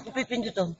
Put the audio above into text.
Aku 就走